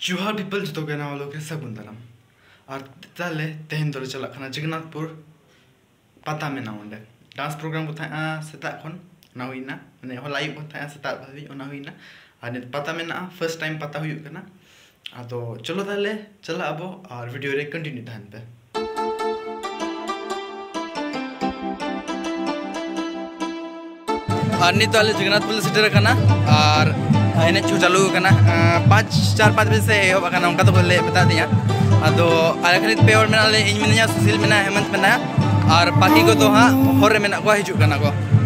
चूहा पीपल जो के नाम लोग सगुन दाराम और ताले तेहन दो चला खाना जगन्नाथपुर पता में ना डांस प्रोग्राम को सेता खन ना हुईना माने को सेता भाभी और नित पता में फ़र्स्ट टाइम पता करना तो चलो ताले चला अब और वीडियो रे कंटिन्यू तहन पे और नित जगन्नाथपुर सेटर और एने चू चालू पाँच चार पाँच बजे से एहब करना उनका तो बोले बता दिया पे और इन मेना सुशील मेना हेमंत मेना और बाकी को तो हाँ हर मेना को हिजू को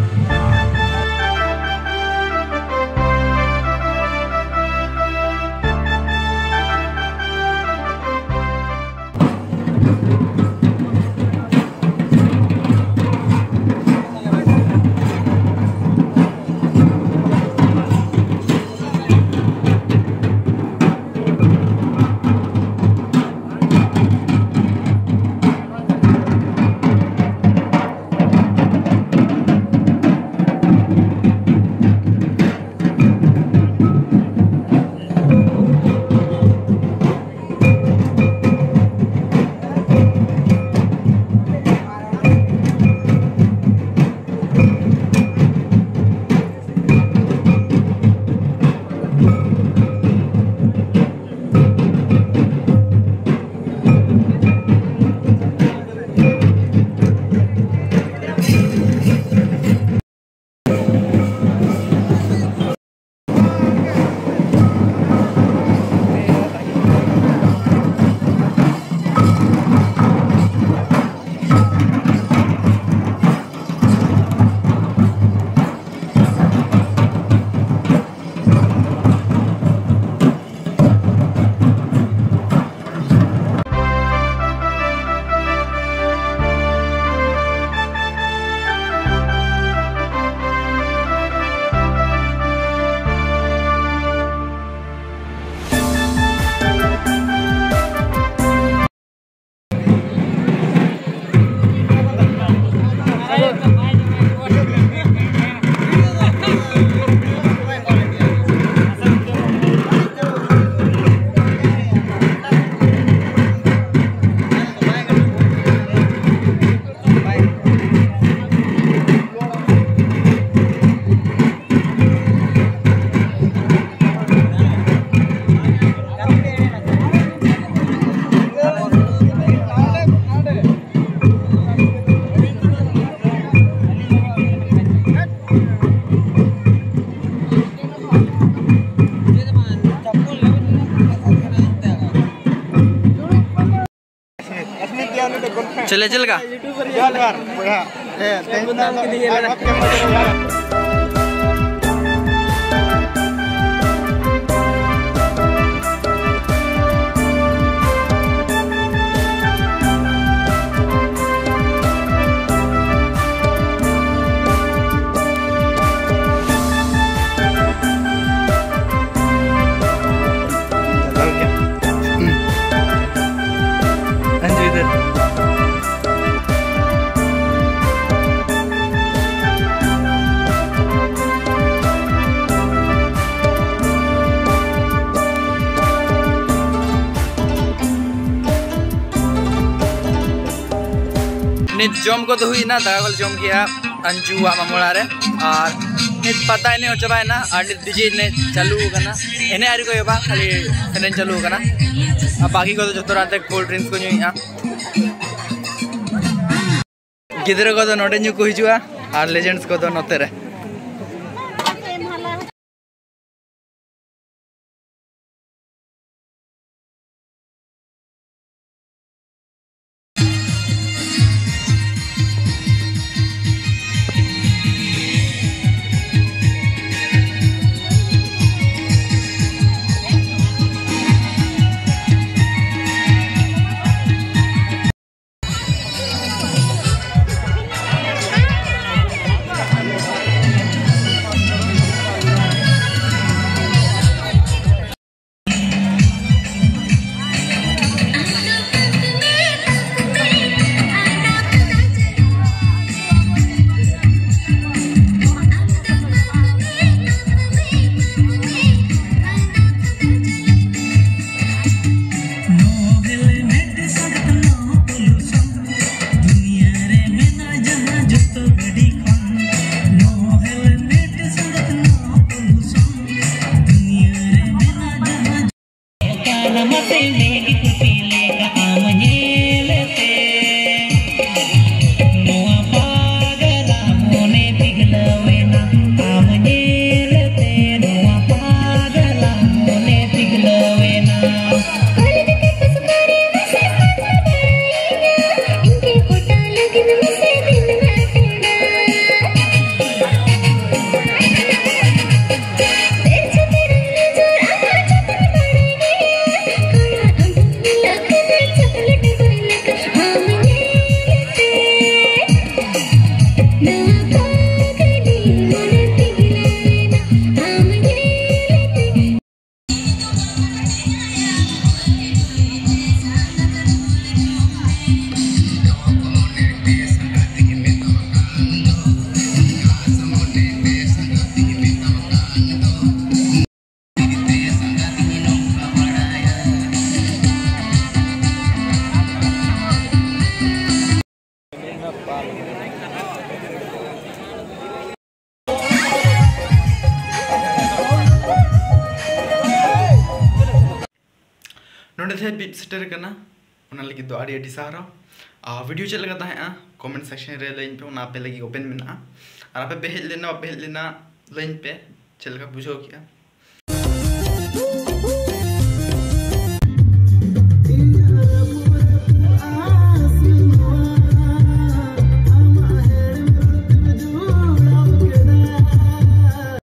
चले चल का नित जम को तो हुई ना दागा को जम किया अंजू मामला रे और नित पता नहीं हो चबा ना और नित डीजे ने चालू करना एने आरी को यबा खाली एने चालू करना अब बाकी को तो जतो रात कोल्ड ड्रिंक्स को ᱧᱩᱭᱟ गिदरा को तो नोडे ᱧᱩ को हिजुआ और लेजेंड्स को तो नोते नोडे थे बीप सेटर सहारा वीडियो चल है कमेंट सेक्शन लाइन पे पे लगी ओपन में और पे बेहल लेना लेना लाइन पे चल बुझे बुझो किया